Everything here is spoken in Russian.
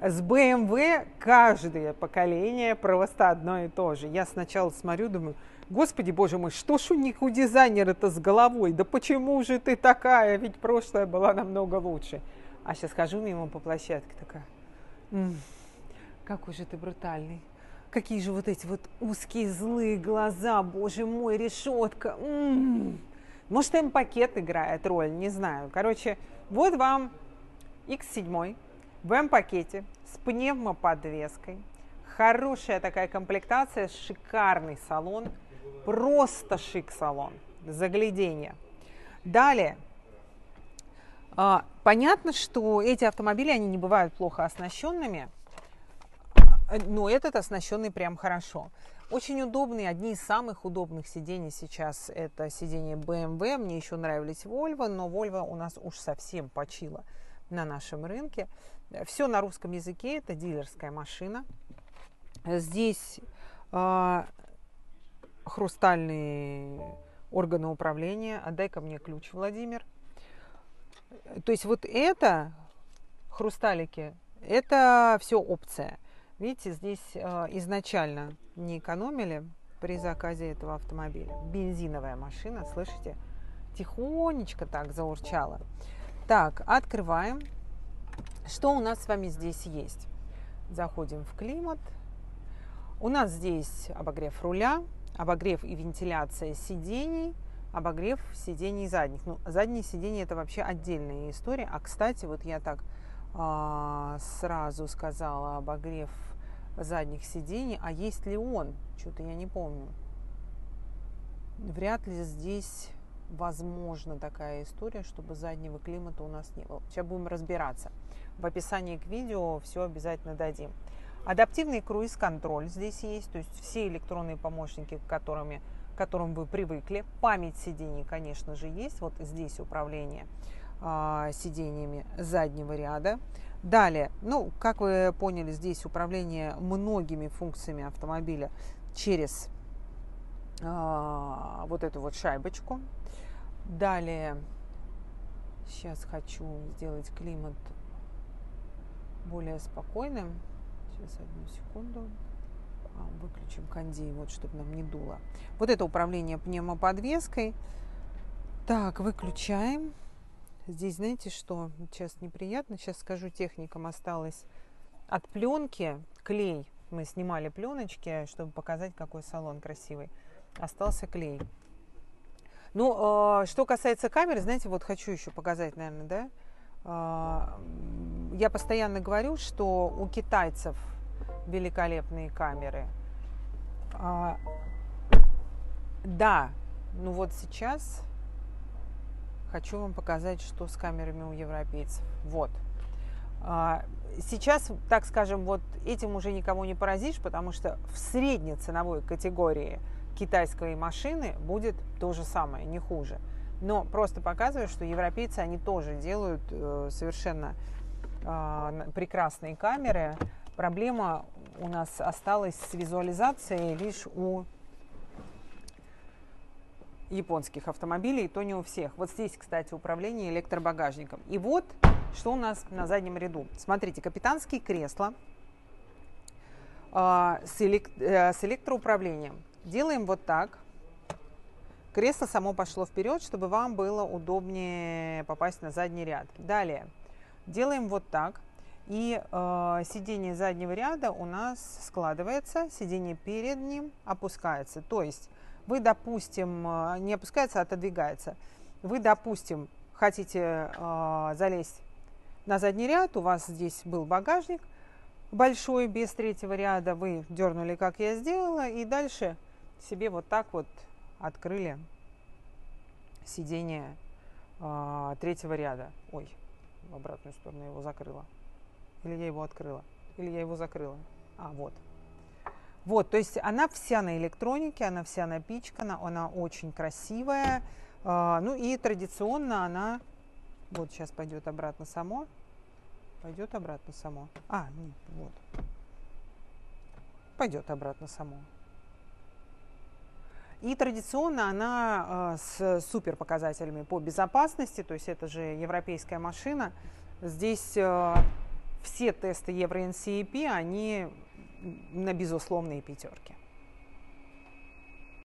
С BMW каждое поколение просто одно и то же. Я сначала смотрю, думаю, господи боже мой, что ж у них у дизайнера-то с головой? Да почему же ты такая? Ведь прошлое была намного лучше. А сейчас хожу мимо по площадке такая, м-м, какой же ты брутальный. Какие же вот эти вот узкие злые глаза, боже мой, решетка. М-м. Может, М-пакет играет роль, не знаю. Короче, вот вам X7 в М-пакете с пневмоподвеской. Хорошая такая комплектация, шикарный салон. Просто шик-салон. Загляденье. Далее. А, понятно, что эти автомобили, они не бывают плохо оснащенными, но этот оснащенный прям хорошо. Очень удобные, одни из самых удобных сидений сейчас это сиденье BMW. Мне еще нравились Volvo, но Volvo у нас уж совсем почила на нашем рынке. Все на русском языке, это дилерская машина. Здесь э, хрустальные органы управления. Отдай-ка мне ключ, Владимир. То есть вот это хрусталики, это все опция. Видите, здесь э, изначально не экономили при заказе этого автомобиля. Бензиновая машина, слышите? Тихонечко так заурчала. Так, открываем. Что у нас с вами здесь есть? Заходим в климат. У нас здесь обогрев руля, обогрев и вентиляция сидений, обогрев сидений задних. Ну, задние сиденья это вообще отдельная история. А, кстати, вот я так а, сразу сказала обогрев задних сидений, а есть ли он? Что-то я не помню. Вряд ли здесь возможна такая история, чтобы заднего климата у нас не было. Сейчас будем разбираться. В описании к видео все обязательно дадим. Адаптивный круиз-контроль здесь есть, то есть все электронные помощники, к которыми, к которым вы привыкли. Память сидений, конечно же, есть. Вот здесь управление э, сидениями заднего ряда. Далее, ну, как вы поняли, здесь управление многими функциями автомобиля через э, вот эту вот шайбочку. Далее, сейчас хочу сделать климат более спокойным. Сейчас одну секунду. А, выключим кондей, вот, чтобы нам не дуло. Вот это управление пневмоподвеской. Так, выключаем. Здесь, знаете что, сейчас неприятно, сейчас скажу, техникам осталось от пленки клей. Мы снимали пленочки, чтобы показать, какой салон красивый. Остался клей. Ну, э, что касается камеры, знаете, вот хочу еще показать, наверное, да. Э, я постоянно говорю, что у китайцев великолепные камеры. Э, да, ну вот сейчас хочу вам показать, что с камерами у европейцев. Вот. Сейчас, так скажем, вот этим уже никого не поразишь, потому что в средней ценовой категории китайской машины будет то же самое, не хуже. Но просто показываю, что европейцы, они тоже делают э, совершенно э, прекрасные камеры. Проблема у нас осталась с визуализацией лишь у японских автомобилей, и то не у всех. Вот здесь, кстати, управление электробагажником. И вот, что у нас на заднем ряду. Смотрите, капитанские кресла с, элек, э, с электроуправлением. Делаем вот так. Кресло само пошло вперед, чтобы вам было удобнее попасть на задний ряд. Далее делаем вот так. И э, сиденье заднего ряда у нас складывается, сиденье перед ним опускается. То есть вы, допустим, э, не опускается, а отодвигается. Вы, допустим, хотите э, залезть на задний ряд, у вас здесь был багажник большой, без третьего ряда, вы дернули, как я сделала, и дальше себе вот так вот открыли сиденье э, третьего ряда. Ой, в обратную сторону я его закрыла. Или я его открыла, или я его закрыла. А, вот. Вот, то есть она вся на электронике, она вся напичкана, она очень красивая. А, ну и традиционно она, вот сейчас пойдет обратно само, пойдет обратно само. А, нет, вот. Пойдет обратно само. И традиционно она э, с супер показателями по безопасности, то есть это же европейская машина. Здесь э, все тесты Евро NCEP, они на безусловные пятерки.